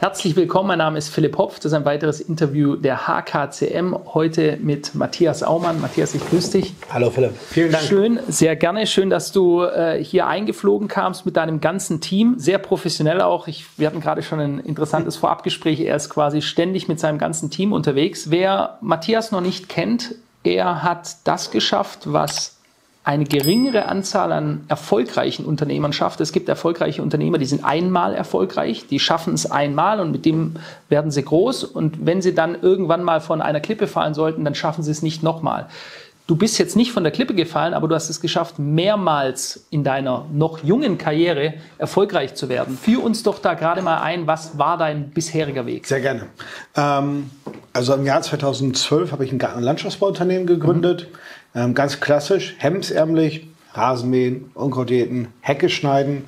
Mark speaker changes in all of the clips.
Speaker 1: Herzlich willkommen, mein Name ist Philipp Hopf. Das ist ein weiteres Interview der HKCM. Heute mit Matthias Aumann. Matthias, ich grüße dich.
Speaker 2: Hallo Philipp,
Speaker 1: vielen Dank. Schön, sehr gerne. Schön, dass du äh, hier eingeflogen kamst mit deinem ganzen Team. Sehr professionell auch. Ich, wir hatten gerade schon ein interessantes Vorabgespräch. Er ist quasi ständig mit seinem ganzen Team unterwegs. Wer Matthias noch nicht kennt, er hat das geschafft, was eine geringere Anzahl an erfolgreichen Unternehmern schafft. Es gibt erfolgreiche Unternehmer, die sind einmal erfolgreich, die schaffen es einmal und mit dem werden sie groß. Und wenn sie dann irgendwann mal von einer Klippe fallen sollten, dann schaffen sie es nicht nochmal. Du bist jetzt nicht von der Klippe gefallen, aber du hast es geschafft, mehrmals in deiner noch jungen Karriere erfolgreich zu werden. Führ uns doch da gerade mal ein, was war dein bisheriger Weg?
Speaker 2: Sehr gerne. Ähm, also im Jahr 2012 habe ich ein Garten- und Landschaftsbauunternehmen gegründet. Mhm ähm, ganz klassisch, hemdsärmlich, Rasenmähen, Unkraut jäten, Hecke schneiden.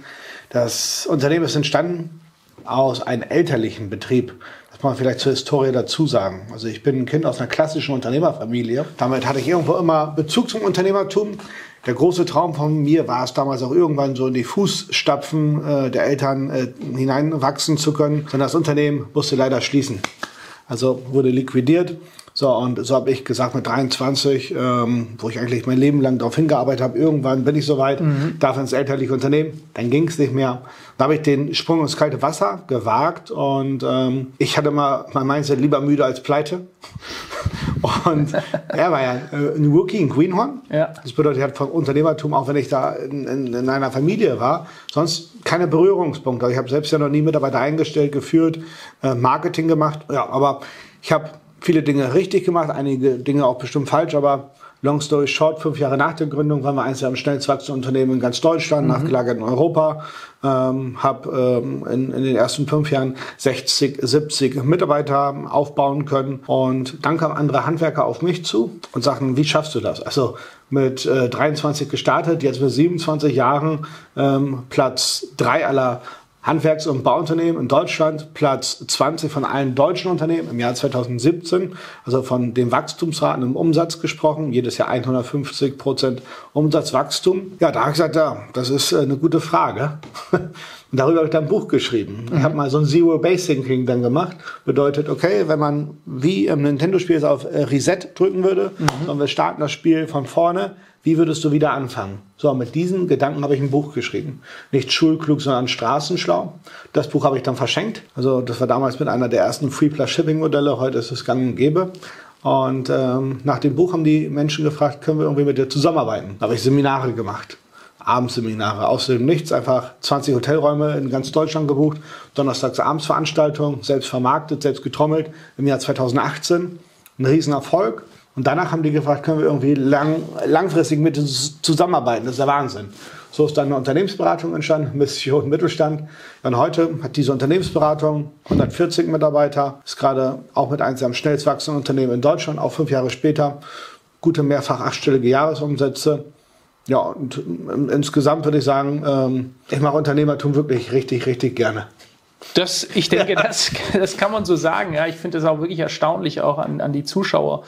Speaker 2: Das Unternehmen ist entstanden aus einem elterlichen Betrieb. Muss man vielleicht zur Historie dazu sagen. Also ich bin ein Kind aus einer klassischen Unternehmerfamilie. Damit hatte ich irgendwo immer Bezug zum Unternehmertum. Der große Traum von mir war es damals auch irgendwann so in die Fußstapfen äh, der Eltern äh, hineinwachsen zu können. Sondern das Unternehmen musste leider schließen. Also wurde liquidiert. So, und so habe ich gesagt, mit 23, ähm, wo ich eigentlich mein Leben lang darauf hingearbeitet habe, irgendwann bin ich soweit, mhm. darf ins elterliche Unternehmen, dann ging es nicht mehr. Da habe ich den Sprung ins kalte Wasser gewagt und ähm, ich hatte mal mein Mindset lieber müde als pleite. Und er war ja äh, ein Rookie, ein Greenhorn. Ja. Das bedeutet, er hat vom Unternehmertum, auch wenn ich da in, in, in einer Familie war, sonst keine Berührungspunkte. Ich habe selbst ja noch nie Mitarbeiter eingestellt, geführt, äh, Marketing gemacht. Ja, aber ich habe viele Dinge richtig gemacht, einige Dinge auch bestimmt falsch, aber long story short, fünf Jahre nach der Gründung waren wir eines der am schnellst wachsenden Unternehmen in ganz Deutschland, mhm. nachgelagert in Europa. Ähm, habe ähm, in, in den ersten fünf Jahren 60, 70 Mitarbeiter aufbauen können. Und dann kamen andere Handwerker auf mich zu und sagten, wie schaffst du das? Also mit äh, 23 gestartet, jetzt mit 27 Jahren ähm, Platz drei aller Handwerks- und Bauunternehmen in Deutschland, Platz 20 von allen deutschen Unternehmen im Jahr 2017, also von den Wachstumsraten im Umsatz gesprochen, jedes Jahr 150 Prozent Umsatzwachstum. Ja, da habe ich gesagt, ja, das ist äh, eine gute Frage. Und darüber habe ich dann ein Buch geschrieben. Mhm. Ich habe mal so ein Zero-Base-Thinking dann gemacht. Bedeutet, okay, wenn man wie im Nintendo-Spiel auf äh, Reset drücken würde, mhm. und wir starten das Spiel von vorne, wie würdest du wieder anfangen? So, mit diesen Gedanken habe ich ein Buch geschrieben. Nicht schulklug, sondern straßenschlau. Das Buch habe ich dann verschenkt. Also das war damals mit einer der ersten Free Plus Shipping Modelle. Heute ist es gang und gäbe. Und ähm, nach dem Buch haben die Menschen gefragt, können wir irgendwie mit dir zusammenarbeiten? Da habe ich Seminare gemacht. Abendseminare, außerdem nichts, einfach 20 Hotelräume in ganz Deutschland gebucht, donnerstags Abendsveranstaltung, selbst vermarktet, selbst getrommelt im Jahr 2018. Ein Riesenerfolg. Und danach haben die gefragt, können wir irgendwie lang, langfristig mit zusammenarbeiten? Das ist der Wahnsinn. So ist dann eine Unternehmensberatung entstanden, Mission Mittelstand. Und heute hat diese Unternehmensberatung 140 Mitarbeiter, ist gerade auch mit eines der am schnellst wachsenden Unternehmen in Deutschland, auch fünf Jahre später, gute mehrfach achtstellige Jahresumsätze. Ja, und insgesamt würde ich sagen, ähm, ich mache Unternehmertum wirklich richtig, richtig gerne.
Speaker 1: Das, ich denke, das, das kann man so sagen. Ja, ich finde das auch wirklich erstaunlich auch an, an die Zuschauer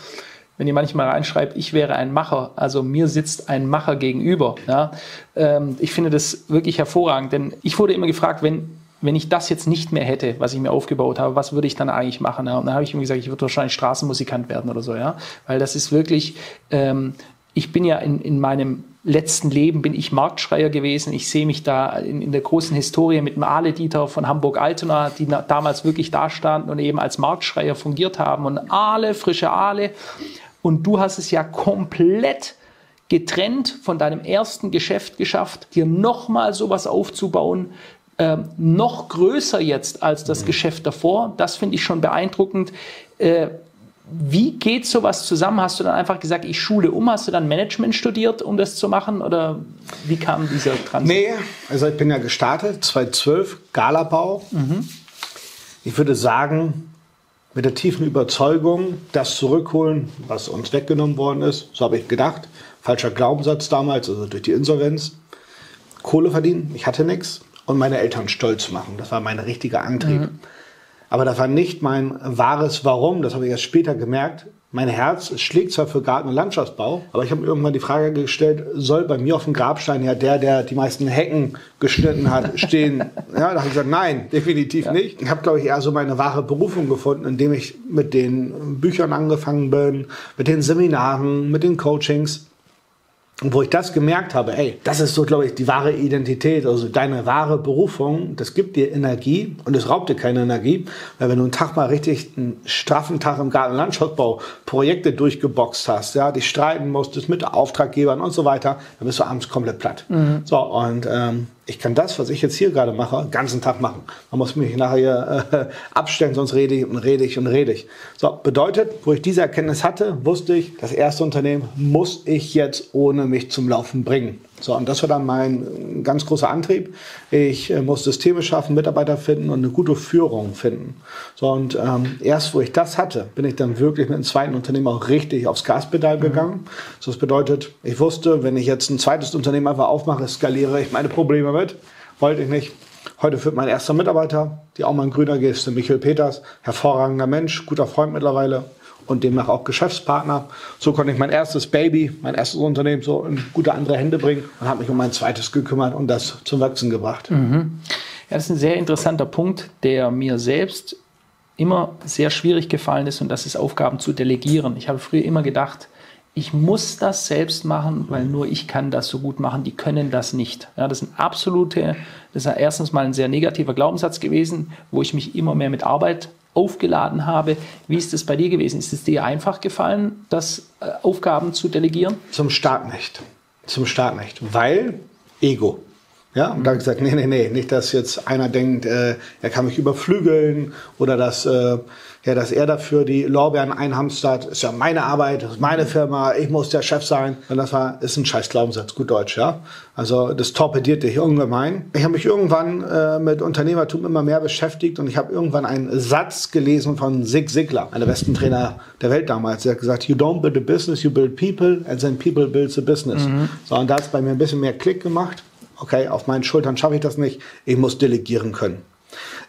Speaker 1: wenn ihr manchmal reinschreibt, ich wäre ein Macher, also mir sitzt ein Macher gegenüber. Ja? Ähm, ich finde das wirklich hervorragend, denn ich wurde immer gefragt, wenn, wenn ich das jetzt nicht mehr hätte, was ich mir aufgebaut habe, was würde ich dann eigentlich machen? Ja? Und dann habe ich immer gesagt, ich würde wahrscheinlich Straßenmusikant werden oder so, ja, weil das ist wirklich, ähm, ich bin ja in, in meinem letzten Leben bin ich Marktschreier gewesen. Ich sehe mich da in, in der großen Historie mit dem Ahle-Dieter von Hamburg-Altona, die na, damals wirklich da standen und eben als Marktschreier fungiert haben. Und Aale, frische Aale. Und du hast es ja komplett getrennt von deinem ersten Geschäft geschafft, dir nochmal sowas aufzubauen, ähm, noch größer jetzt als das mhm. Geschäft davor. Das finde ich schon beeindruckend. Äh, wie geht sowas zusammen? Hast du dann einfach gesagt, ich schule um? Hast du dann Management studiert, um das zu machen? Oder wie kam dieser
Speaker 2: Transit? Nee, also ich bin ja gestartet, 2012, Galabau. Mhm. Ich würde sagen, mit der tiefen Überzeugung, das zurückholen, was uns weggenommen worden ist. So habe ich gedacht. Falscher Glaubenssatz damals, also durch die Insolvenz. Kohle verdienen, ich hatte nichts. Und meine Eltern stolz machen. Das war mein richtiger Antrieb. Mhm. Aber das war nicht mein wahres Warum, das habe ich erst später gemerkt. Mein Herz schlägt zwar für Garten- und Landschaftsbau, aber ich habe irgendwann die Frage gestellt, soll bei mir auf dem Grabstein ja der, der die meisten Hecken geschnitten hat, stehen? ja, da habe ich gesagt, nein, definitiv ja. nicht. Ich habe, glaube ich, eher so meine wahre Berufung gefunden, indem ich mit den Büchern angefangen bin, mit den Seminaren, mit den Coachings und wo ich das gemerkt habe, ey, das ist so, glaube ich, die wahre Identität, also deine wahre Berufung, das gibt dir Energie und es raubt dir keine Energie, weil wenn du einen Tag mal richtig einen straffen Tag im Gartenlandschaftsbau Projekte durchgeboxt hast, ja, dich streiten musstest mit Auftraggebern und so weiter, dann bist du abends komplett platt. Mhm. So, und ähm, ich kann das, was ich jetzt hier gerade mache, den ganzen Tag machen. Man muss mich nachher äh, abstellen, sonst rede ich und rede ich und rede ich. So, bedeutet, wo ich diese Erkenntnis hatte, wusste ich, das erste Unternehmen muss ich jetzt ohne mich zum Laufen bringen. So, und das war dann mein ganz großer Antrieb. Ich äh, muss Systeme schaffen, Mitarbeiter finden und eine gute Führung finden. So, und ähm, erst wo ich das hatte, bin ich dann wirklich mit dem zweiten Unternehmen auch richtig aufs Gaspedal mhm. gegangen. So, das bedeutet, ich wusste, wenn ich jetzt ein zweites Unternehmen einfach aufmache, skaliere ich meine Probleme mit. Wollte ich nicht. Heute führt mein erster Mitarbeiter, die auch mal grüner Geste, Michael Peters, hervorragender Mensch, guter Freund mittlerweile und demnach auch Geschäftspartner. So konnte ich mein erstes Baby, mein erstes Unternehmen so in gute andere Hände bringen und habe mich um mein zweites gekümmert und das zum Wachsen gebracht.
Speaker 1: Mhm. Ja, das ist ein sehr interessanter Punkt, der mir selbst immer sehr schwierig gefallen ist und das ist Aufgaben zu delegieren. Ich habe früher immer gedacht, ich muss das selbst machen, weil nur ich kann das so gut machen. Die können das nicht. Ja, das ist ein absolute, das ist erstens mal ein sehr negativer Glaubenssatz gewesen, wo ich mich immer mehr mit Arbeit aufgeladen habe. Wie ist es bei dir gewesen? Ist es dir einfach gefallen, das äh, Aufgaben zu delegieren?
Speaker 2: Zum Start nicht. Zum Start nicht. Weil Ego. Ja, und da habe ich gesagt, nee, nee, nee, nicht, dass jetzt einer denkt, äh, er kann mich überflügeln oder dass, äh, ja, dass er dafür die Lorbeeren einhamstert. Ist ja meine Arbeit, ist meine Firma, ich muss der Chef sein. Und das war, ist ein scheiß Glaubenssatz, gut Deutsch, ja. Also das torpediert dich ungemein. Ich habe mich irgendwann äh, mit Unternehmertum immer mehr beschäftigt und ich habe irgendwann einen Satz gelesen von Zig Ziglar, einer der besten Trainer der Welt damals. Der hat gesagt, you don't build a business, you build people and then people build a business. Mhm. So, und da hat es bei mir ein bisschen mehr Klick gemacht okay, auf meinen Schultern schaffe ich das nicht, ich muss delegieren können.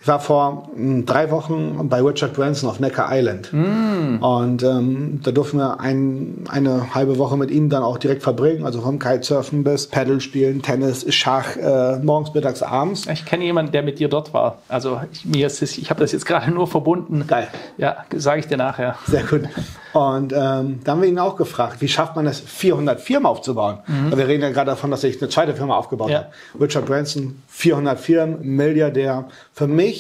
Speaker 2: Ich war vor hm, drei Wochen bei Richard Branson auf Necker Island. Mm. Und ähm, da durften wir ein, eine halbe Woche mit ihm dann auch direkt verbringen. Also vom Kitesurfen bis Paddle spielen, Tennis, Schach, äh, morgens, mittags, abends.
Speaker 1: Ich kenne jemanden, der mit dir dort war. Also ich, mir ist es, ich habe das jetzt gerade nur verbunden.
Speaker 2: Geil.
Speaker 1: Ja, sage ich dir nachher.
Speaker 2: Sehr gut. Und ähm, da haben wir ihn auch gefragt, wie schafft man es, 400 Firmen aufzubauen? Mhm. Wir reden ja gerade davon, dass ich eine zweite Firma aufgebaut ja. habe. Richard Branson, 400 Firmen, Milliardär. Für mich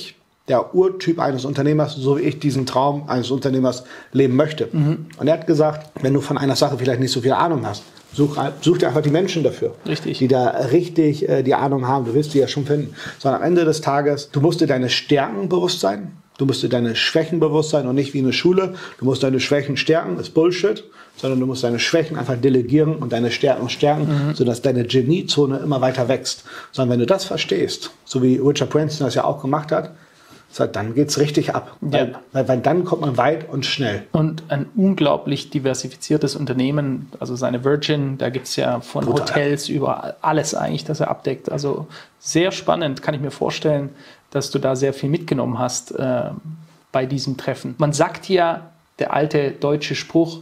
Speaker 2: der Urtyp eines Unternehmers, so wie ich diesen Traum eines Unternehmers leben möchte. Mhm. Und er hat gesagt, wenn du von einer Sache vielleicht nicht so viel Ahnung hast, such, such dir einfach die Menschen dafür.
Speaker 1: Richtig.
Speaker 2: Die da richtig äh, die Ahnung haben. Du wirst die ja schon finden. Sondern am Ende des Tages, du musst dir deine Stärken bewusst sein. Du musst dir deine Schwächen bewusst sein und nicht wie eine Schule. Du musst deine Schwächen stärken, ist Bullshit, sondern du musst deine Schwächen einfach delegieren und deine Stärken stärken, mhm. sodass deine Geniezone immer weiter wächst. Sondern wenn du das verstehst, so wie Richard Branson das ja auch gemacht hat, so, dann geht's richtig ab. Ja. Weil, weil, weil, dann kommt man weit und schnell.
Speaker 1: Und ein unglaublich diversifiziertes Unternehmen, also seine Virgin, da gibt's ja von Total. Hotels über alles eigentlich, das er abdeckt. Also sehr spannend, kann ich mir vorstellen, dass du da sehr viel mitgenommen hast äh, bei diesem Treffen. Man sagt ja, der alte deutsche Spruch,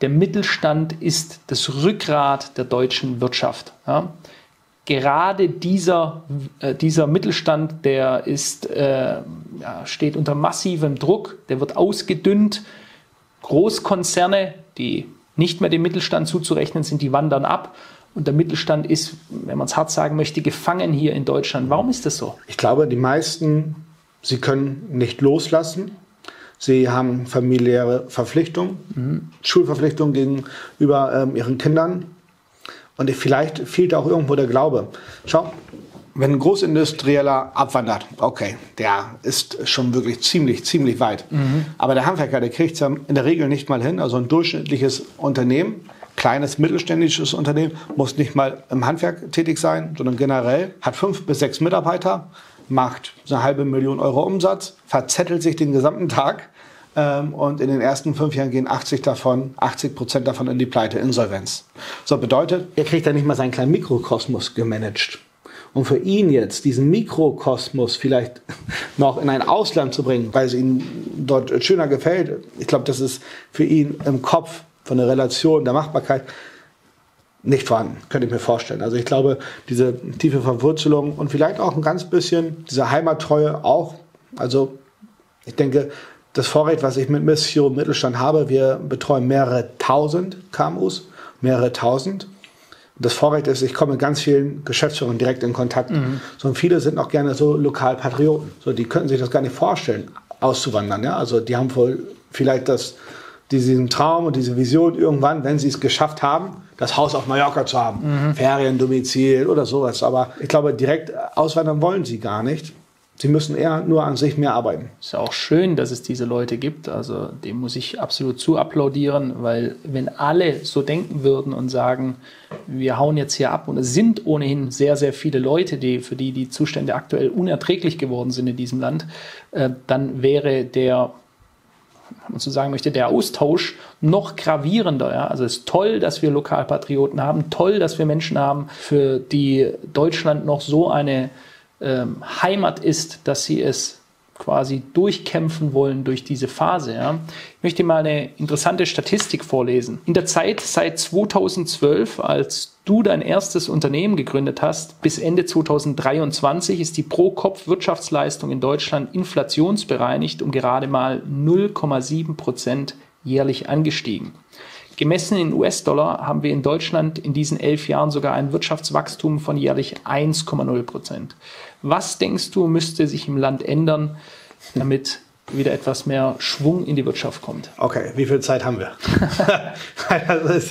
Speaker 1: der Mittelstand ist das Rückgrat der deutschen Wirtschaft. Ja? Gerade dieser, äh, dieser Mittelstand, der ist, äh, ja, steht unter massivem Druck, der wird ausgedünnt. Großkonzerne, die nicht mehr dem Mittelstand zuzurechnen sind, die wandern ab. Und der Mittelstand ist, wenn man es hart sagen möchte, gefangen hier in Deutschland. Warum ist das so?
Speaker 2: Ich glaube, die meisten, sie können nicht loslassen. Sie haben familiäre Verpflichtungen, mhm. Schulverpflichtungen gegenüber ähm, ihren Kindern. Und vielleicht fehlt auch irgendwo der Glaube. Schau, wenn ein Großindustrieller abwandert, okay, der ist schon wirklich ziemlich, ziemlich weit. Mhm. Aber der Handwerker, der kriegt es ja in der Regel nicht mal hin. Also ein durchschnittliches Unternehmen kleines mittelständisches Unternehmen muss nicht mal im Handwerk tätig sein, sondern generell hat fünf bis sechs Mitarbeiter, macht eine halbe Million Euro Umsatz, verzettelt sich den gesamten Tag ähm, und in den ersten fünf Jahren gehen 80 davon, 80 Prozent davon in die Pleite, Insolvenz. So bedeutet, er kriegt dann nicht mal seinen kleinen Mikrokosmos gemanagt. Und für ihn jetzt diesen Mikrokosmos vielleicht noch in ein Ausland zu bringen, weil es ihm dort schöner gefällt, ich glaube, das ist für ihn im Kopf von der Relation, der Machbarkeit nicht vorhanden, könnte ich mir vorstellen. Also ich glaube, diese tiefe Verwurzelung und vielleicht auch ein ganz bisschen diese Heimattreue auch. Also ich denke, das Vorrecht, was ich mit Mission Mittelstand habe, wir betreuen mehrere tausend KMUs, mehrere tausend. Das Vorrecht ist, ich komme mit ganz vielen Geschäftsführern direkt in Kontakt. Mhm. So, und viele sind auch gerne so Lokalpatrioten. So, die könnten sich das gar nicht vorstellen, auszuwandern. Ja? Also die haben wohl vielleicht das, diesen Traum und diese Vision irgendwann, wenn sie es geschafft haben, das Haus auf Mallorca zu haben, mhm. Feriendomizil oder sowas. Aber ich glaube, direkt auswandern wollen sie gar nicht. Sie müssen eher nur an sich mehr arbeiten.
Speaker 1: Ist ja auch schön, dass es diese Leute gibt. Also dem muss ich absolut zu applaudieren, weil wenn alle so denken würden und sagen, wir hauen jetzt hier ab und es sind ohnehin sehr, sehr viele Leute, die, für die die Zustände aktuell unerträglich geworden sind in diesem Land, äh, dann wäre der wenn man so sagen möchte, der Austausch noch gravierender. Ja? Also es ist toll, dass wir Lokalpatrioten haben, toll, dass wir Menschen haben, für die Deutschland noch so eine ähm, Heimat ist, dass sie es quasi durchkämpfen wollen durch diese Phase. Ja. Ich möchte mal eine interessante Statistik vorlesen. In der Zeit seit 2012, als du dein erstes Unternehmen gegründet hast, bis Ende 2023 ist die Pro-Kopf-Wirtschaftsleistung in Deutschland inflationsbereinigt um gerade mal 0,7 Prozent jährlich angestiegen. Gemessen in US-Dollar haben wir in Deutschland in diesen elf Jahren sogar ein Wirtschaftswachstum von jährlich 1,0 Prozent. Was denkst du, müsste sich im Land ändern, damit wieder etwas mehr Schwung in die Wirtschaft kommt.
Speaker 2: Okay, wie viel Zeit haben wir?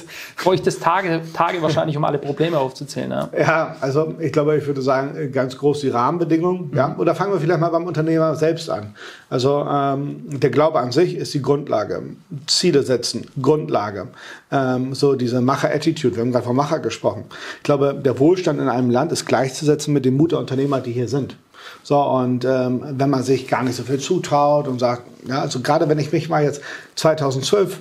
Speaker 1: Bräuchte Tage, Tage wahrscheinlich, um alle Probleme aufzuzählen. Ja?
Speaker 2: ja, also ich glaube, ich würde sagen, ganz groß die Rahmenbedingungen. Mhm. Ja? Oder fangen wir vielleicht mal beim Unternehmer selbst an. Also ähm, der Glaube an sich ist die Grundlage. Ziele setzen, Grundlage. Ähm, so diese Macher-Attitude, wir haben gerade von Macher gesprochen. Ich glaube, der Wohlstand in einem Land ist gleichzusetzen mit dem Mut der Unternehmer, die hier sind. So, und ähm, wenn man sich gar nicht so viel zutraut und sagt, ja, also gerade wenn ich mich mal jetzt 2012,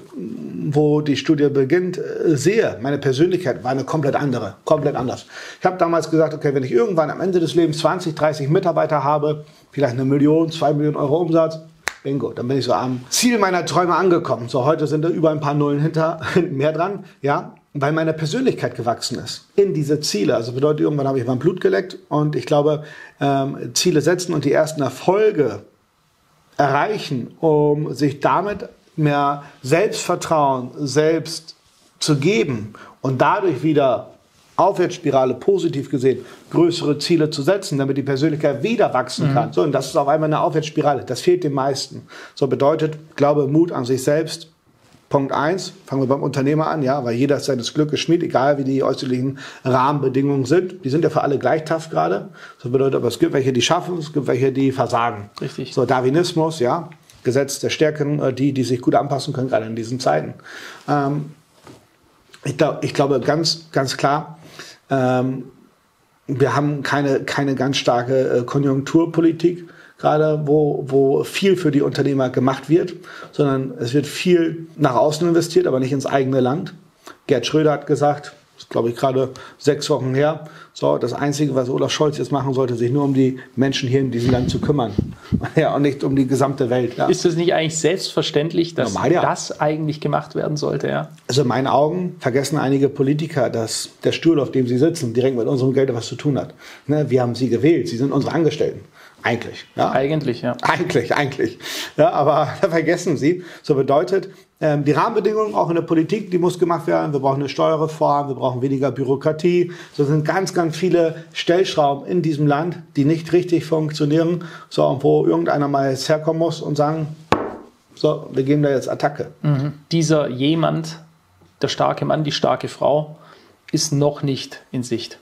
Speaker 2: wo die Studie beginnt, äh, sehe, meine Persönlichkeit war eine komplett andere, komplett anders. Ich habe damals gesagt, okay, wenn ich irgendwann am Ende des Lebens 20, 30 Mitarbeiter habe, vielleicht eine Million, zwei Millionen Euro Umsatz, Bingo, dann bin ich so am Ziel meiner Träume angekommen. So, heute sind da über ein paar Nullen hinter, mehr dran, ja weil meine Persönlichkeit gewachsen ist in diese Ziele. Also bedeutet, irgendwann habe ich mein Blut geleckt und ich glaube, ähm, Ziele setzen und die ersten Erfolge erreichen, um sich damit mehr Selbstvertrauen selbst zu geben und dadurch wieder Aufwärtsspirale positiv gesehen, größere Ziele zu setzen, damit die Persönlichkeit wieder wachsen mhm. kann. So, und das ist auf einmal eine Aufwärtsspirale. Das fehlt den meisten. So bedeutet, glaube, Mut an sich selbst, Punkt eins, fangen wir beim Unternehmer an, ja, weil jeder seines Glückes Schmied, egal wie die äußerlichen Rahmenbedingungen sind. Die sind ja für alle gleich tough gerade. Das bedeutet aber, es gibt welche, die schaffen, es gibt welche, die versagen.
Speaker 1: Richtig.
Speaker 2: So, Darwinismus, ja, Gesetz der Stärken, äh, die, die sich gut anpassen können, gerade in diesen Zeiten. Ähm, ich, glaub, ich glaube ganz, ganz klar, ähm, wir haben keine, keine ganz starke äh, Konjunkturpolitik gerade, wo, wo viel für die Unternehmer gemacht wird, sondern es wird viel nach außen investiert, aber nicht ins eigene Land. Gerd Schröder hat gesagt, das ist glaube ich gerade sechs Wochen her, so, das Einzige, was Olaf Scholz jetzt machen sollte, sich nur um die Menschen hier in diesem Land zu kümmern. Ja, und nicht um die gesamte Welt. Ja.
Speaker 1: Ist es nicht eigentlich selbstverständlich, dass Normal, ja. das eigentlich gemacht werden sollte? Ja?
Speaker 2: Also in meinen Augen vergessen einige Politiker, dass der Stuhl, auf dem sie sitzen, direkt mit unserem Geld was zu tun hat. Ne, wir haben sie gewählt, sie sind unsere Angestellten. Eigentlich.
Speaker 1: Ja? Eigentlich, ja.
Speaker 2: Eigentlich, eigentlich. Ja, aber da vergessen Sie. So bedeutet, ähm, die Rahmenbedingungen auch in der Politik, die muss gemacht werden. Wir brauchen eine Steuerreform, wir brauchen weniger Bürokratie. So sind ganz, ganz viele Stellschrauben in diesem Land, die nicht richtig funktionieren. So, wo irgendeiner mal jetzt herkommen muss und sagen, so, wir geben da jetzt Attacke.
Speaker 1: Mhm. Dieser jemand, der starke Mann, die starke Frau, ist noch nicht in Sicht.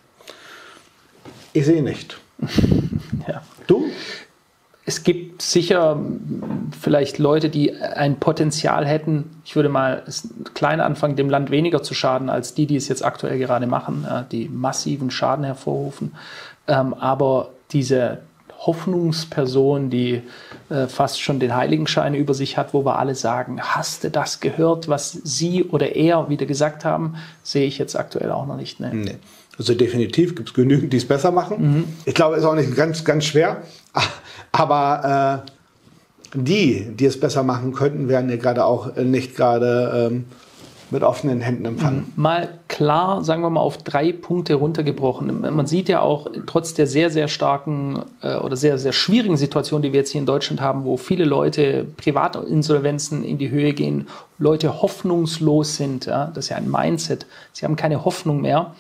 Speaker 2: Ich sehe nicht.
Speaker 1: Es gibt sicher vielleicht Leute, die ein Potenzial hätten. Ich würde mal klein anfangen, dem Land weniger zu schaden, als die, die es jetzt aktuell gerade machen, die massiven Schaden hervorrufen. Ähm, aber diese Hoffnungsperson, die äh, fast schon den Heiligenschein über sich hat, wo wir alle sagen, hast du das gehört, was sie oder er wieder gesagt haben, sehe ich jetzt aktuell auch noch nicht.
Speaker 2: Ne? Nee. Also definitiv gibt es genügend, die es besser machen. Mhm. Ich glaube, es ist auch nicht ganz, ganz schwer. Aber äh, die, die es besser machen könnten, werden ja gerade auch nicht gerade ähm, mit offenen Händen empfangen.
Speaker 1: Mhm. Mal klar, sagen wir mal, auf drei Punkte runtergebrochen. Man sieht ja auch, trotz der sehr, sehr starken äh, oder sehr, sehr schwierigen Situation, die wir jetzt hier in Deutschland haben, wo viele Leute Privatinsolvenzen in die Höhe gehen, Leute hoffnungslos sind, ja, das ist ja ein Mindset, sie haben keine Hoffnung mehr.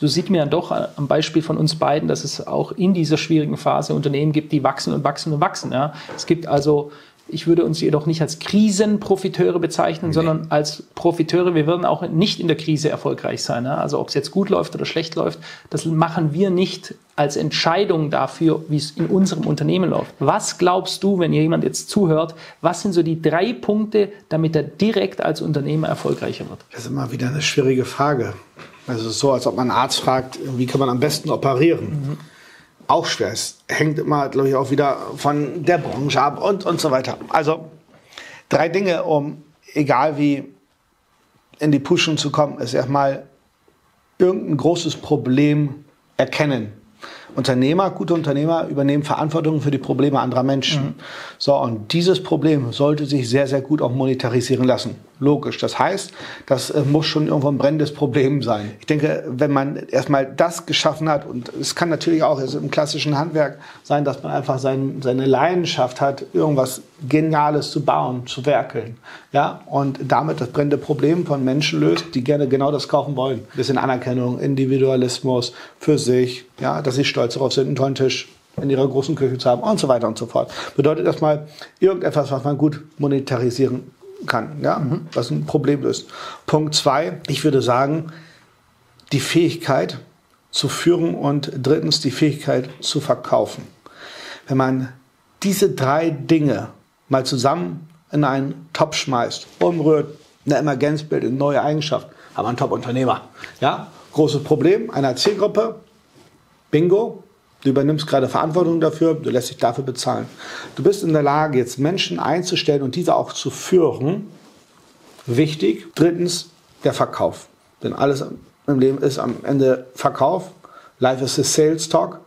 Speaker 1: So sieht man ja doch am Beispiel von uns beiden, dass es auch in dieser schwierigen Phase Unternehmen gibt, die wachsen und wachsen und wachsen. Ja. Es gibt also ich würde uns jedoch nicht als Krisenprofiteure bezeichnen, nee. sondern als Profiteure. Wir würden auch nicht in der Krise erfolgreich sein. Also ob es jetzt gut läuft oder schlecht läuft, das machen wir nicht als Entscheidung dafür, wie es in unserem Unternehmen läuft. Was glaubst du, wenn jemand jetzt zuhört, was sind so die drei Punkte, damit er direkt als Unternehmer erfolgreicher wird?
Speaker 2: Das ist immer wieder eine schwierige Frage. Also es ist so, als ob man einen Arzt fragt, wie kann man am besten operieren. Mhm auch schwer. Es hängt immer, glaube ich, auch wieder von der Branche ab und, und so weiter. Also drei Dinge, um egal wie in die Puschen zu kommen, ist erstmal irgendein großes Problem erkennen. Unternehmer, gute Unternehmer übernehmen Verantwortung für die Probleme anderer Menschen. Mhm. So, und dieses Problem sollte sich sehr, sehr gut auch monetarisieren lassen. Logisch. Das heißt, das äh, muss schon irgendwo ein brennendes Problem sein. Ich denke, wenn man erstmal das geschaffen hat, und es kann natürlich auch im klassischen Handwerk sein, dass man einfach sein, seine Leidenschaft hat, irgendwas Geniales zu bauen, zu werkeln. Ja, und damit das brennende Problem von Menschen löst, die gerne genau das kaufen wollen. Ein bisschen Anerkennung, Individualismus für sich, ja, dass sie stolz darauf sind, einen tollen Tisch in ihrer großen Küche zu haben und so weiter und so fort. Bedeutet erstmal irgendetwas, was man gut monetarisieren kann, ja, mhm. was ein Problem ist. Punkt zwei, ich würde sagen, die Fähigkeit zu führen und drittens die Fähigkeit zu verkaufen. Wenn man diese drei Dinge mal zusammen in einen Topf schmeißt, umrührt, eine Emergenzbild, eine neue Eigenschaft, haben wir einen Top-Unternehmer. Ja? Großes Problem einer Zielgruppe, Bingo, Du übernimmst gerade Verantwortung dafür, du lässt dich dafür bezahlen. Du bist in der Lage, jetzt Menschen einzustellen und diese auch zu führen. Wichtig. Drittens, der Verkauf. Denn alles im Leben ist am Ende Verkauf. Life is a sales talk.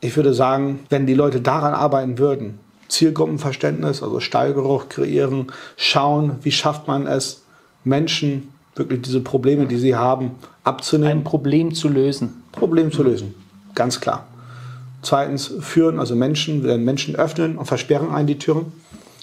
Speaker 2: Ich würde sagen, wenn die Leute daran arbeiten würden, Zielgruppenverständnis, also Stallgeruch kreieren, schauen, wie schafft man es, Menschen wirklich diese Probleme, die sie haben, abzunehmen.
Speaker 1: Ein Problem zu lösen.
Speaker 2: Problem zu lösen. Ganz klar. Zweitens führen, also Menschen, werden Menschen öffnen und versperren einen die Türen.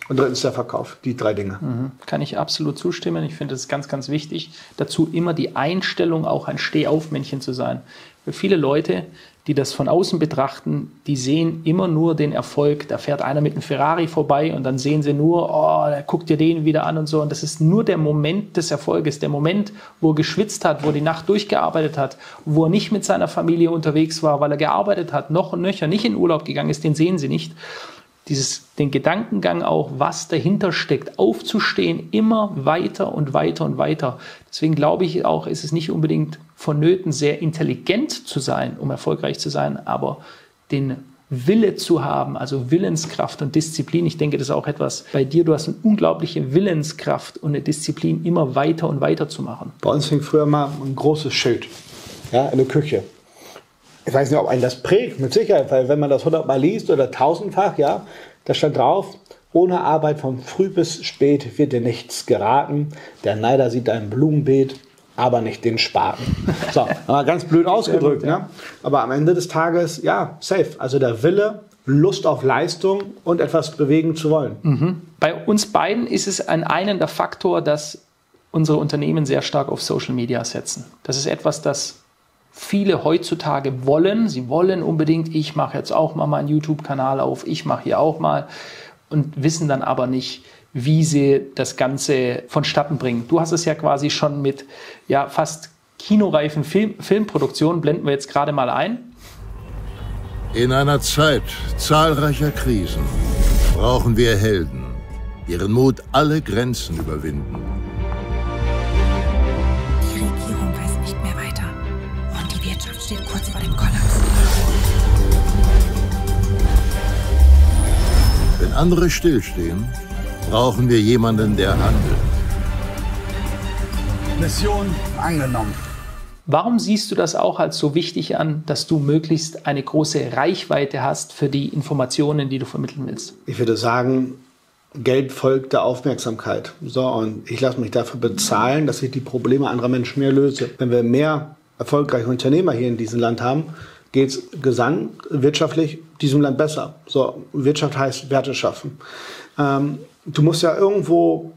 Speaker 2: Und drittens der Verkauf. Die drei Dinge.
Speaker 1: Mhm. Kann ich absolut zustimmen. Ich finde es ganz, ganz wichtig. Dazu immer die Einstellung, auch ein Stehaufmännchen zu sein. Für viele Leute, die das von außen betrachten, die sehen immer nur den Erfolg. Da fährt einer mit einem Ferrari vorbei und dann sehen sie nur, oh, der guckt dir den wieder an und so. Und das ist nur der Moment des Erfolges, der Moment, wo er geschwitzt hat, wo er die Nacht durchgearbeitet hat, wo er nicht mit seiner Familie unterwegs war, weil er gearbeitet hat, noch nöcher, nicht in Urlaub gegangen ist, den sehen sie nicht dieses, den Gedankengang auch, was dahinter steckt, aufzustehen, immer weiter und weiter und weiter. Deswegen glaube ich auch, ist es nicht unbedingt vonnöten, sehr intelligent zu sein, um erfolgreich zu sein, aber den Wille zu haben, also Willenskraft und Disziplin. Ich denke, das ist auch etwas bei dir. Du hast eine unglaubliche Willenskraft und eine Disziplin, immer weiter und weiter zu machen.
Speaker 2: Bei uns hing früher mal ein großes Schild ja, in der Küche ich weiß nicht, ob einen das prägt, mit Sicherheit, weil wenn man das hundertmal liest oder tausendfach, ja, da stand drauf, ohne Arbeit von früh bis spät wird dir nichts geraten. Der Neider sieht dein Blumenbeet, aber nicht den Spaten. So, ganz blöd ausgedrückt, gut, ja. ne? Aber am Ende des Tages, ja, safe. Also der Wille, Lust auf Leistung und etwas bewegen zu wollen.
Speaker 1: Mhm. Bei uns beiden ist es ein einender Faktor, dass unsere Unternehmen sehr stark auf Social Media setzen. Das ist etwas, das viele heutzutage wollen. Sie wollen unbedingt, ich mache jetzt auch mal meinen YouTube-Kanal auf, ich mache hier auch mal und wissen dann aber nicht, wie sie das Ganze vonstatten bringen. Du hast es ja quasi schon mit ja, fast kinoreifen Film, Filmproduktionen, blenden wir jetzt gerade mal ein.
Speaker 3: In einer Zeit zahlreicher Krisen brauchen wir Helden, ihren Mut alle Grenzen überwinden andere stillstehen, brauchen wir jemanden, der handelt.
Speaker 4: Mission angenommen.
Speaker 1: Warum siehst du das auch als so wichtig an, dass du möglichst eine große Reichweite hast für die Informationen, die du vermitteln willst?
Speaker 2: Ich würde sagen, Geld folgt der Aufmerksamkeit. So, und ich lasse mich dafür bezahlen, dass ich die Probleme anderer Menschen mehr löse. Wenn wir mehr erfolgreiche Unternehmer hier in diesem Land haben, geht es gesamt wirtschaftlich diesem Land besser. So, Wirtschaft heißt Werte schaffen. Ähm, du musst ja irgendwo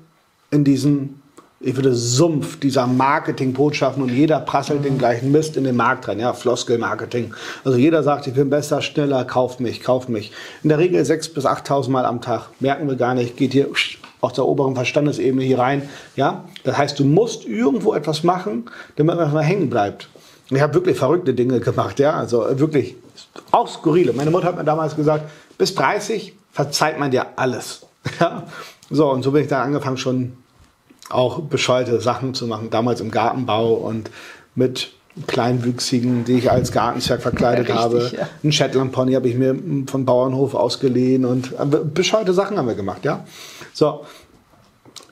Speaker 2: in diesen ich würde Sumpf dieser Marketingbotschaften und jeder prasselt den gleichen Mist in den Markt rein, ja, Floskel-Marketing. Also jeder sagt, ich bin besser, schneller, kauf mich, kauf mich. In der Regel 6.000 bis 8.000 Mal am Tag. Merken wir gar nicht, geht hier aus der oberen Verstandesebene hier rein, ja. Das heißt, du musst irgendwo etwas machen, damit man hängen bleibt. Ich habe wirklich verrückte Dinge gemacht, ja, also wirklich auch skurrile. Meine Mutter hat mir damals gesagt, bis 30 verzeiht man dir alles. Ja? So, und so bin ich dann angefangen schon auch bescheuerte Sachen zu machen, damals im Gartenbau und mit Kleinwüchsigen, die ich als Gartenzwerg verkleidet ja, richtig, habe. Ja. Ein Shetland Pony habe ich mir von Bauernhof ausgeliehen und äh, bescheuerte Sachen haben wir gemacht, ja. So.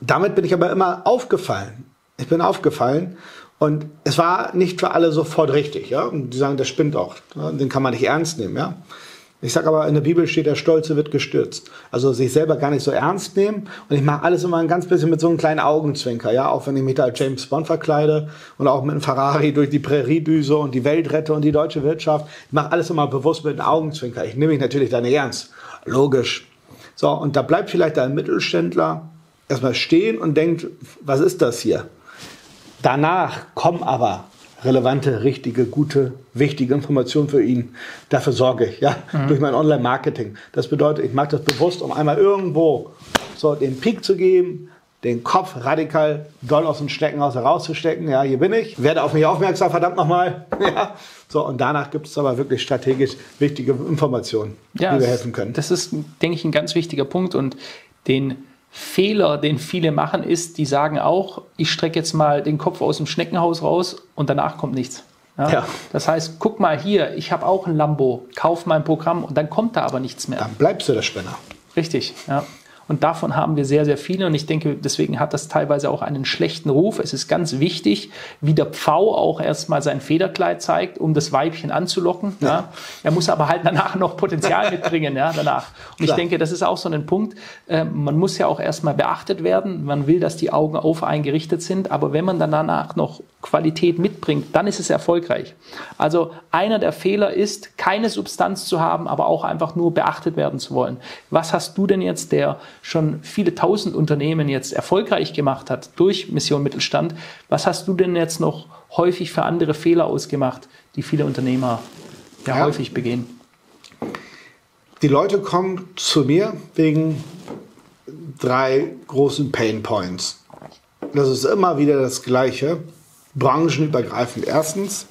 Speaker 2: Damit bin ich aber immer aufgefallen. Ich bin aufgefallen und es war nicht für alle sofort richtig, ja. Und die sagen, das spinnt auch. Den kann man nicht ernst nehmen, ja. Ich sage aber, in der Bibel steht, der Stolze wird gestürzt. Also sich selber gar nicht so ernst nehmen. Und ich mache alles immer ein ganz bisschen mit so einem kleinen Augenzwinker. Ja, auch wenn ich mich da als James Bond verkleide und auch mit einem Ferrari durch die Präriedüse und die Welt rette und die deutsche Wirtschaft. Ich mache alles immer bewusst mit einem Augenzwinker. Ich nehme mich natürlich da nicht ernst. Logisch. So, und da bleibt vielleicht ein Mittelständler erstmal stehen und denkt, was ist das hier? Danach kommen aber relevante, richtige, gute, wichtige Informationen für ihn. Dafür sorge ich, ja, mhm. durch mein Online-Marketing. Das bedeutet, ich mache das bewusst, um einmal irgendwo so den Peak zu geben, den Kopf radikal doll aus dem Steckenhaus herauszustecken. Ja, hier bin ich, werde auf mich aufmerksam, verdammt nochmal. Ja, so, und danach gibt es aber wirklich strategisch wichtige Informationen, ja, die mir helfen können.
Speaker 1: Das ist, denke ich, ein ganz wichtiger Punkt und den Fehler, den viele machen, ist, die sagen auch, ich strecke jetzt mal den Kopf aus dem Schneckenhaus raus und danach kommt nichts. Ja? ja. Das heißt, guck mal hier, ich habe auch ein Lambo, kauf mein Programm und dann kommt da aber nichts mehr.
Speaker 2: Dann bleibst du der Spinner.
Speaker 1: Richtig, ja. Und davon haben wir sehr, sehr viele. Und ich denke, deswegen hat das teilweise auch einen schlechten Ruf. Es ist ganz wichtig, wie der Pfau auch erstmal sein Federkleid zeigt, um das Weibchen anzulocken. Ja. ja. Er muss aber halt danach noch Potenzial mitbringen, ja, danach. Und Klar. ich denke, das ist auch so ein Punkt. Äh, man muss ja auch erstmal beachtet werden. Man will, dass die Augen auf eingerichtet sind. Aber wenn man dann danach noch Qualität mitbringt, dann ist es erfolgreich. Also einer der Fehler ist, keine Substanz zu haben, aber auch einfach nur beachtet werden zu wollen. Was hast du denn jetzt, der schon viele tausend Unternehmen jetzt erfolgreich gemacht hat durch Mission Mittelstand, was hast du denn jetzt noch häufig für andere Fehler ausgemacht, die viele Unternehmer ja, ja. häufig begehen?
Speaker 2: Die Leute kommen zu mir wegen drei großen Pain Points. Das ist immer wieder das Gleiche branchenübergreifend. Erstens,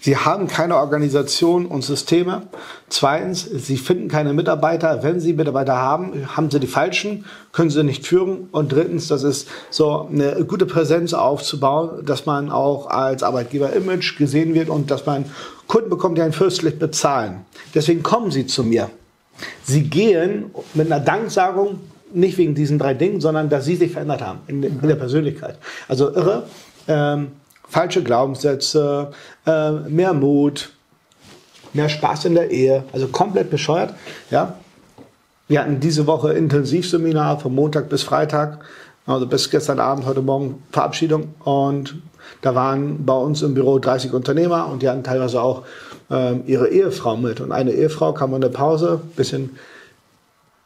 Speaker 2: sie haben keine Organisation und Systeme. Zweitens, sie finden keine Mitarbeiter. Wenn sie Mitarbeiter haben, haben sie die falschen, können sie nicht führen. Und drittens, das ist so eine gute Präsenz aufzubauen, dass man auch als Arbeitgeber-Image gesehen wird und dass man Kunden bekommt, die einen fürstlich bezahlen. Deswegen kommen sie zu mir. Sie gehen mit einer Danksagung nicht wegen diesen drei Dingen, sondern dass sie sich verändert haben in, in der Persönlichkeit. Also irre. Ähm, falsche Glaubenssätze, äh, mehr Mut, mehr Spaß in der Ehe, also komplett bescheuert. Ja? Wir hatten diese Woche Intensivseminar von Montag bis Freitag, also bis gestern Abend, heute Morgen Verabschiedung und da waren bei uns im Büro 30 Unternehmer und die hatten teilweise auch ähm, ihre Ehefrau mit. Und eine Ehefrau kam in der Pause, bisschen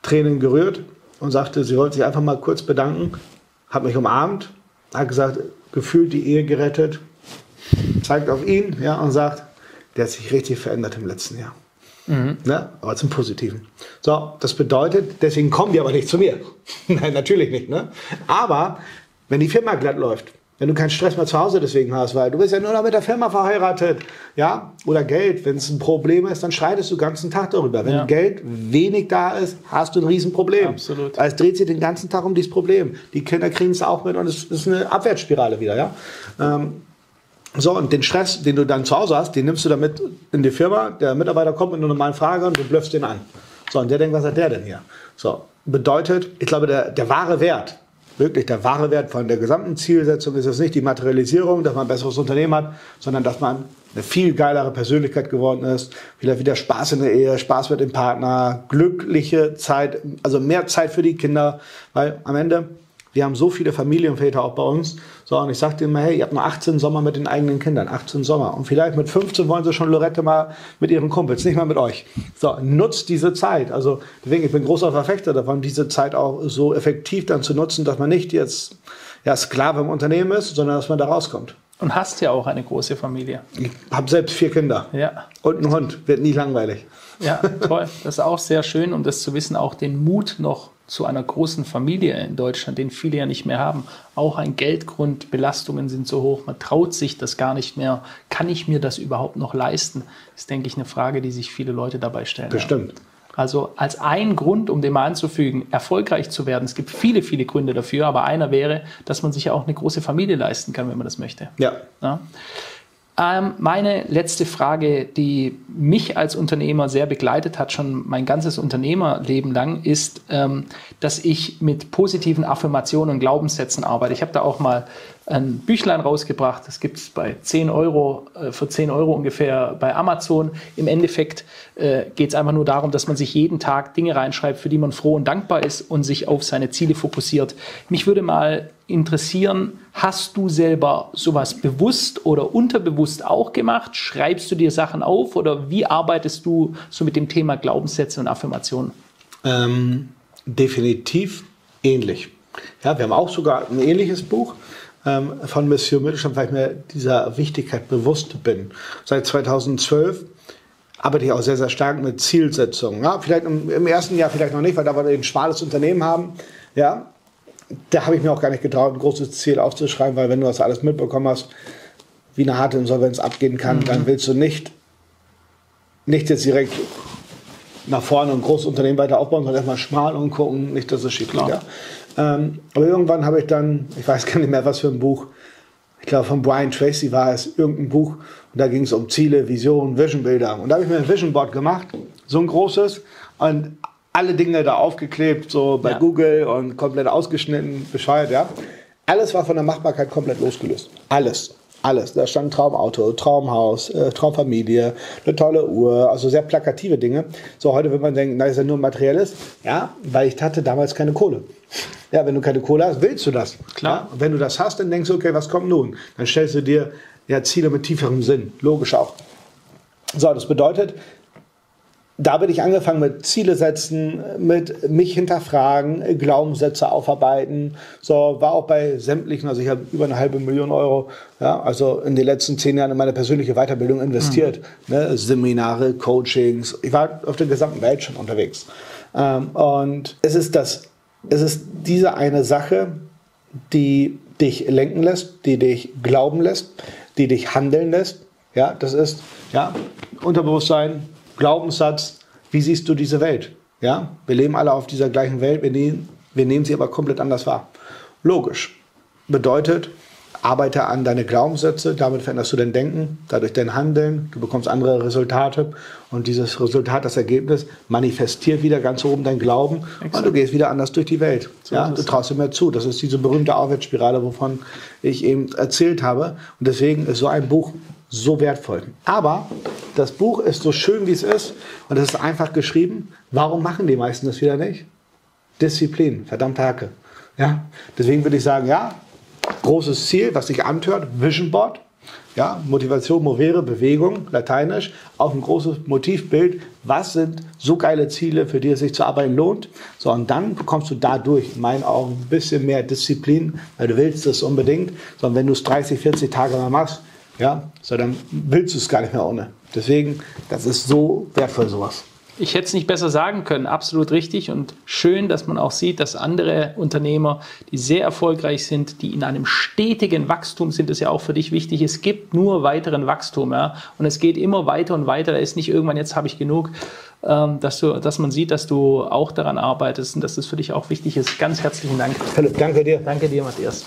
Speaker 2: Tränen gerührt und sagte, sie wollte sich einfach mal kurz bedanken, hat mich umarmt, hat gesagt, gefühlt die Ehe gerettet, zeigt auf ihn ja, und sagt, der hat sich richtig verändert im letzten Jahr. Mhm. Ne? Aber zum Positiven. So, das bedeutet, deswegen kommen die aber nicht zu mir. Nein, natürlich nicht. Ne? Aber wenn die Firma glatt läuft, wenn du keinen Stress mehr zu Hause deswegen hast, weil du bist ja nur noch mit der Firma verheiratet, ja, oder Geld, wenn es ein Problem ist, dann schreitest du den ganzen Tag darüber. Wenn ja. Geld wenig da ist, hast du ein Riesenproblem. Absolut. Also es dreht sich den ganzen Tag um dieses Problem. Die Kinder kriegen es auch mit und es ist eine Abwärtsspirale wieder, ja. Ähm, so, und den Stress, den du dann zu Hause hast, den nimmst du damit in die Firma. Der Mitarbeiter kommt mit einer normalen Frage und du blöffst den an. So, und der denkt, was hat der denn hier? So, bedeutet, ich glaube, der, der wahre Wert, wirklich der wahre Wert von der gesamten Zielsetzung ist es nicht die Materialisierung, dass man ein besseres Unternehmen hat, sondern dass man eine viel geilere Persönlichkeit geworden ist, vielleicht wieder Spaß in der Ehe, Spaß mit dem Partner, glückliche Zeit, also mehr Zeit für die Kinder, weil am Ende wir haben so viele Familienväter auch bei uns. So, und ich sagte immer, hey, ihr habt nur 18 Sommer mit den eigenen Kindern, 18 Sommer. Und vielleicht mit 15 wollen sie schon Lorette mal mit ihren Kumpels, nicht mal mit euch. So, nutzt diese Zeit. Also, deswegen, ich bin großer Verfechter davon, diese Zeit auch so effektiv dann zu nutzen, dass man nicht jetzt ja, Sklave im Unternehmen ist, sondern dass man da rauskommt.
Speaker 1: Und hast ja auch eine große Familie.
Speaker 2: Ich habe selbst vier Kinder.
Speaker 1: Ja.
Speaker 2: Und einen Hund. Wird nie langweilig.
Speaker 1: Ja, toll. Das ist auch sehr schön, um das zu wissen, auch den Mut noch zu einer großen Familie in Deutschland, den viele ja nicht mehr haben. Auch ein Geldgrund, Belastungen sind so hoch, man traut sich das gar nicht mehr. Kann ich mir das überhaupt noch leisten? Das ist, denke ich, eine Frage, die sich viele Leute dabei stellen.
Speaker 2: Bestimmt.
Speaker 1: Also als ein Grund, um dem mal anzufügen, erfolgreich zu werden. Es gibt viele, viele Gründe dafür, aber einer wäre, dass man sich ja auch eine große Familie leisten kann, wenn man das möchte.
Speaker 2: Ja.
Speaker 1: ja? Ähm, meine letzte Frage, die mich als Unternehmer sehr begleitet hat, schon mein ganzes Unternehmerleben lang, ist, ähm, dass ich mit positiven Affirmationen und Glaubenssätzen arbeite. Ich habe da auch mal ein Büchlein rausgebracht. Das gibt es bei 10 Euro, äh, für 10 Euro ungefähr bei Amazon. Im Endeffekt äh, geht es einfach nur darum, dass man sich jeden Tag Dinge reinschreibt, für die man froh und dankbar ist und sich auf seine Ziele fokussiert. Mich würde mal interessieren, hast du selber sowas bewusst oder unterbewusst auch gemacht? Schreibst du dir Sachen auf oder wie arbeitest du so mit dem Thema Glaubenssätze und Affirmationen?
Speaker 2: Ähm, definitiv ähnlich. Ja, wir haben auch sogar ein ähnliches Buch ähm, von Monsieur Mittelstand, weil ich mir dieser Wichtigkeit bewusst bin. Seit 2012 arbeite ich auch sehr, sehr stark mit Zielsetzungen. Ja, vielleicht im, im, ersten Jahr vielleicht noch nicht, weil da wir ein schmales Unternehmen haben. Ja, da habe ich mir auch gar nicht getraut, ein großes Ziel aufzuschreiben, weil wenn du das alles mitbekommen hast, wie eine harte Insolvenz abgehen kann, mhm. dann willst du nicht, nicht jetzt direkt nach vorne ein großes Unternehmen weiter aufbauen, sondern erstmal schmal und gucken, nicht, dass es schief geht. Ja. Ähm, aber irgendwann habe ich dann, ich weiß gar nicht mehr, was für ein Buch, ich glaube von Brian Tracy war es, irgendein Buch, und da ging es um Ziele, Visionen, Visionbilder. Und da habe ich mir ein Vision Board gemacht, so ein großes, und alle Dinge da aufgeklebt, so bei ja. Google und komplett ausgeschnitten, bescheuert, ja. Alles war von der Machbarkeit komplett losgelöst. Alles. Alles. Da stand Traumauto, Traumhaus, äh, Traumfamilie, eine tolle Uhr, also sehr plakative Dinge. So, heute würde man denken, na, ist ja nur materielles. Ja, weil ich hatte damals keine Kohle. Ja, wenn du keine Kohle hast, willst du das.
Speaker 1: Klar.
Speaker 2: Ja? Wenn du das hast, dann denkst du, okay, was kommt nun? Dann stellst du dir ja Ziele mit tieferem Sinn. Logisch auch. So, das bedeutet, da bin ich angefangen mit Ziele setzen, mit mich hinterfragen, Glaubenssätze aufarbeiten. So war auch bei sämtlichen, also ich habe über eine halbe Million Euro, ja, also in den letzten zehn Jahren in meine persönliche Weiterbildung investiert. Mhm. Ne, Seminare, Coachings. Ich war auf der gesamten Welt schon unterwegs. Ähm, und es ist das, es ist diese eine Sache, die dich lenken lässt, die dich glauben lässt, die dich handeln lässt. Ja, das ist ja Unterbewusstsein, Glaubenssatz, wie siehst du diese Welt? Ja, wir leben alle auf dieser gleichen Welt, wir nehmen, wir nehmen sie aber komplett anders wahr. Logisch. Bedeutet, arbeite an deine Glaubenssätze, damit veränderst du dein Denken, dadurch dein Handeln, du bekommst andere Resultate und dieses Resultat, das Ergebnis, manifestiert wieder ganz oben dein Glauben Exakt. und du gehst wieder anders durch die Welt. So ja, du traust dir mehr zu. Das ist diese berühmte Aufwärtsspirale, wovon ich eben erzählt habe. Und deswegen ist so ein Buch so wertvoll. Aber das Buch ist so schön, wie es ist und es ist einfach geschrieben. Warum machen die meisten das wieder nicht? Disziplin, verdammte Hacke. Ja, deswegen würde ich sagen, ja, großes Ziel, was sich anhört, Vision Board. Ja, Motivation, Movere, Bewegung, lateinisch, auch ein großes Motivbild. Was sind so geile Ziele, für die es sich zu arbeiten lohnt? So, und dann bekommst du dadurch, in meinen Augen, ein bisschen mehr Disziplin, weil du willst es unbedingt. Sondern wenn du es 30, 40 Tage mal machst, ja, so dann willst du es gar nicht mehr ohne. Deswegen, das ist so wertvoll, sowas.
Speaker 1: Ich hätte es nicht besser sagen können, absolut richtig und schön, dass man auch sieht, dass andere Unternehmer, die sehr erfolgreich sind, die in einem stetigen Wachstum sind, ist ja auch für dich wichtig. Es gibt nur weiteren Wachstum, ja, und es geht immer weiter und weiter. Da ist nicht irgendwann jetzt habe ich genug, ähm, dass du, dass man sieht, dass du auch daran arbeitest und dass das für dich auch wichtig ist. Ganz herzlichen Dank.
Speaker 2: Philipp, danke dir.
Speaker 1: Danke dir, Matthias.